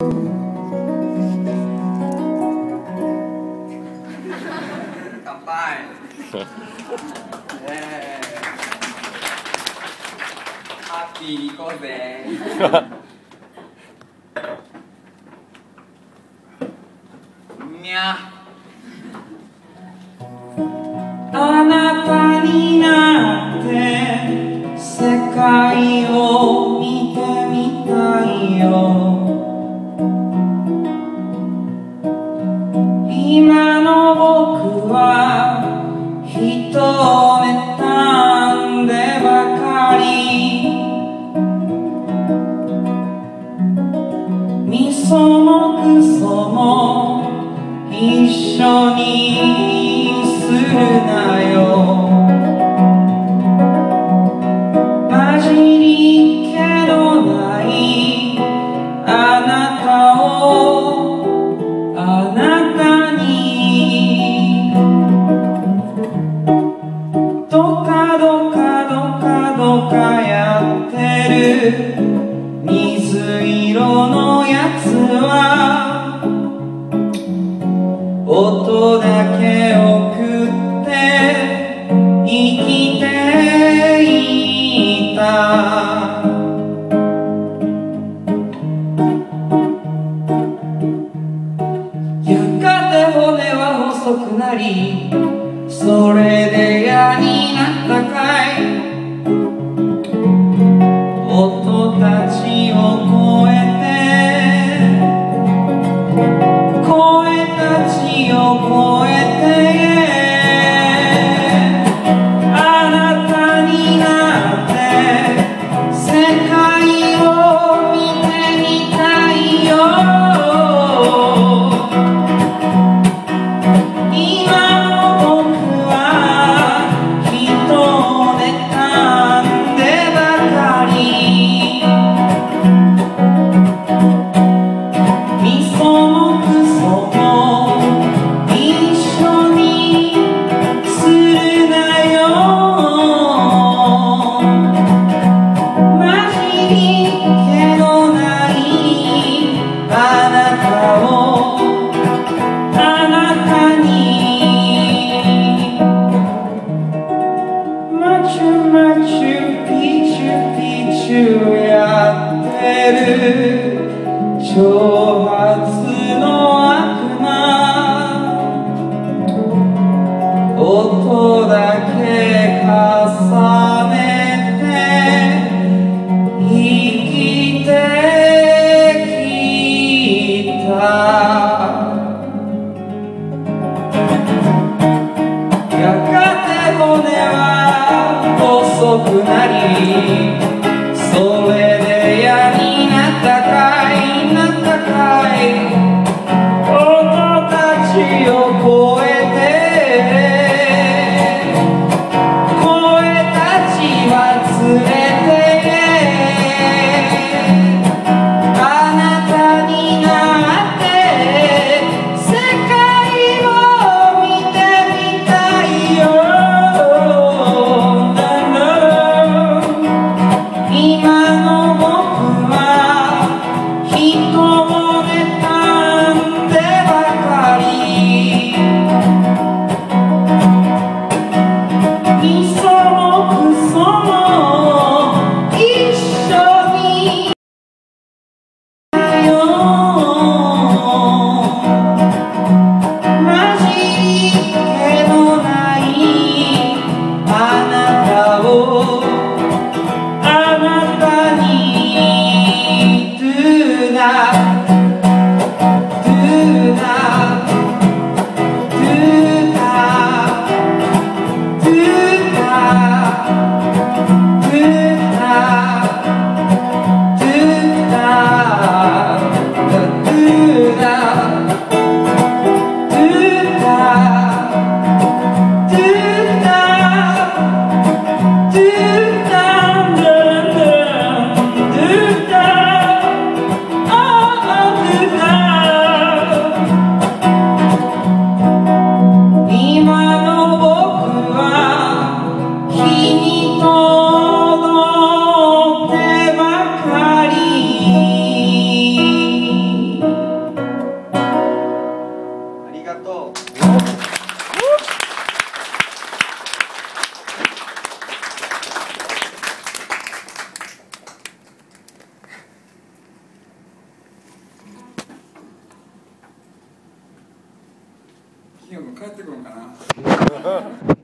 乾杯、ハッピー行こうぜ。にあなたになって世界音だけを遅くなりそれでや週やってる挑発の悪魔。音だけ重ねてやがて骨は細くなりがとう。帰ってくるのかな？